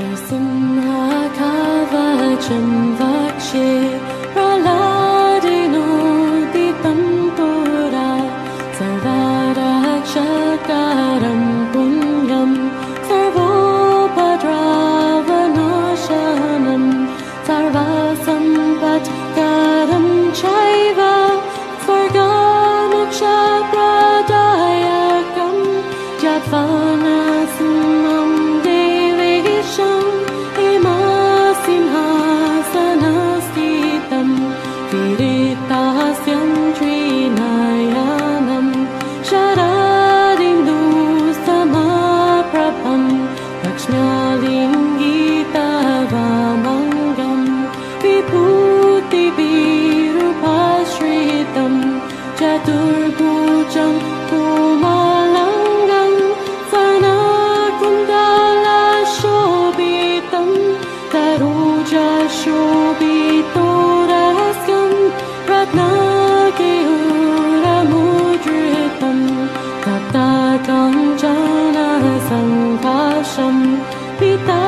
Jestem na kawa, czym. 心，必得。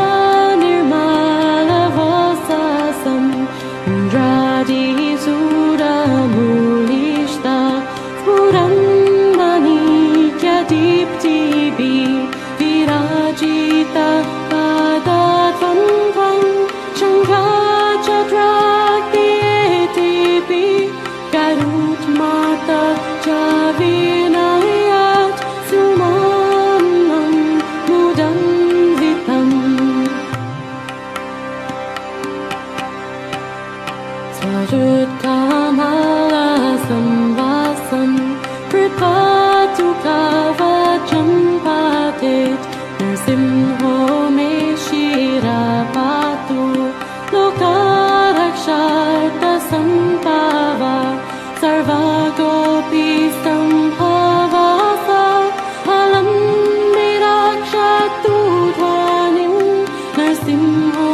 simho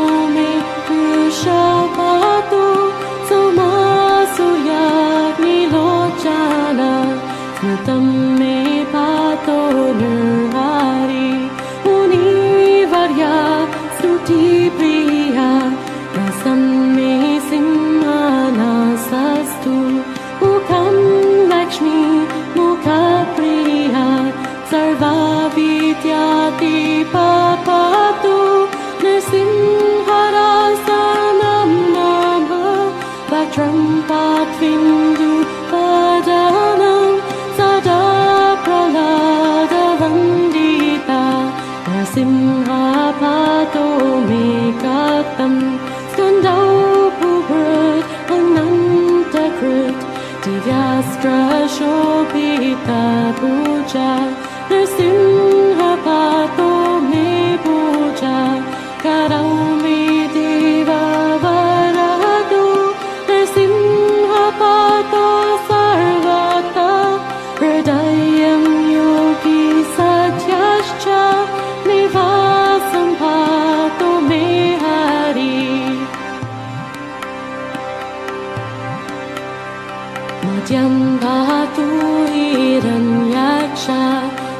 जं धातु हिरण्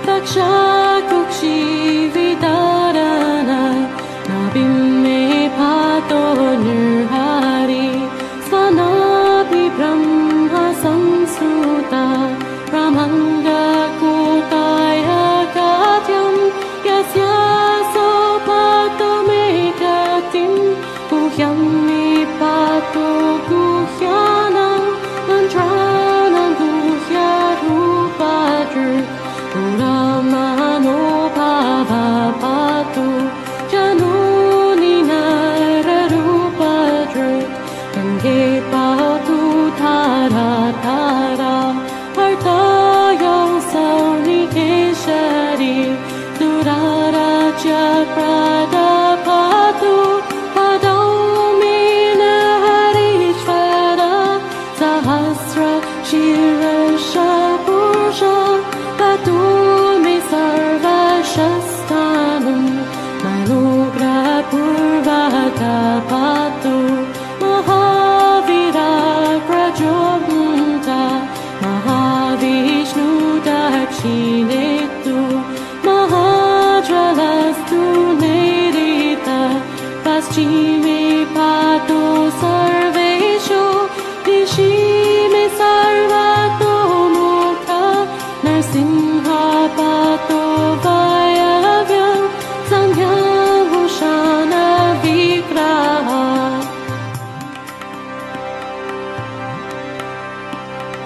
दक्षा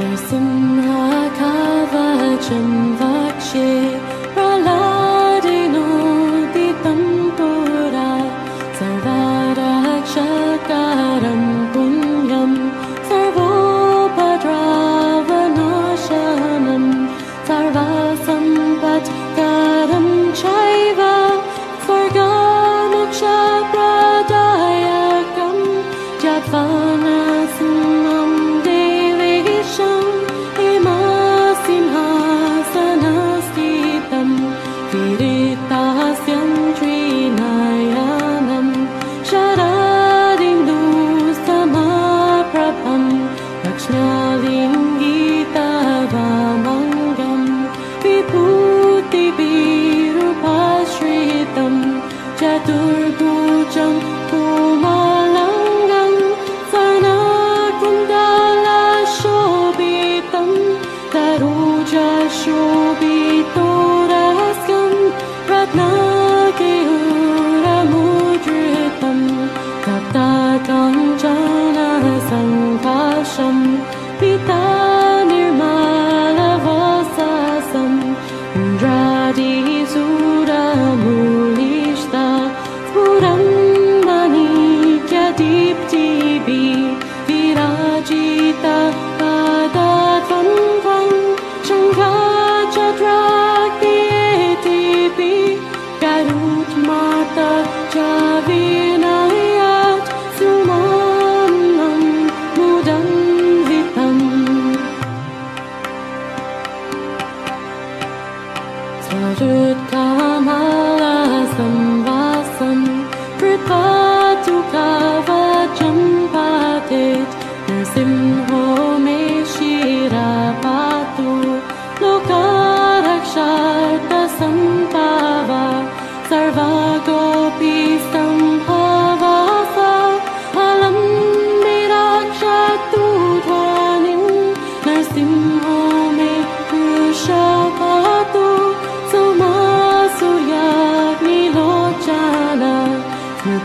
सिंहवचं वक्षे प्रह्लादिनोदितं पुरा सर्वक्षकारं पुङ्गं सर्वोपरावनोषनं सर्वासंपच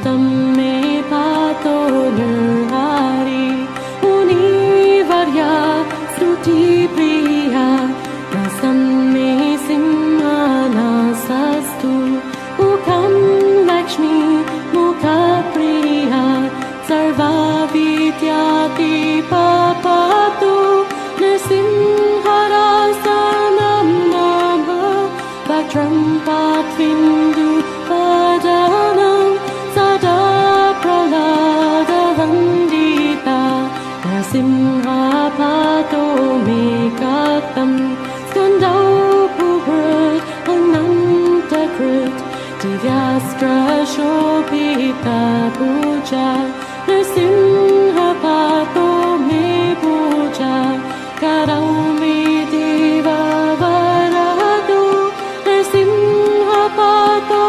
tâm शोभिता पूजा सिंह पातुमि पूजा कर मे दिवा वरादो सिंह पातु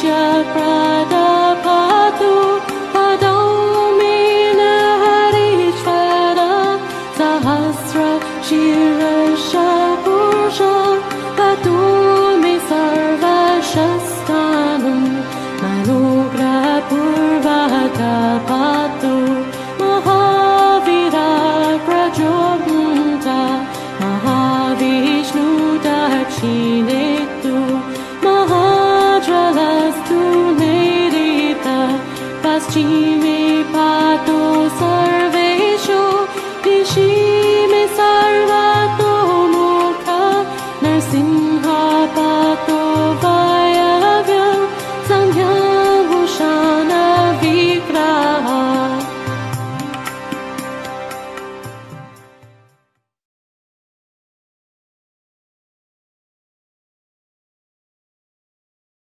Georgia. Christine.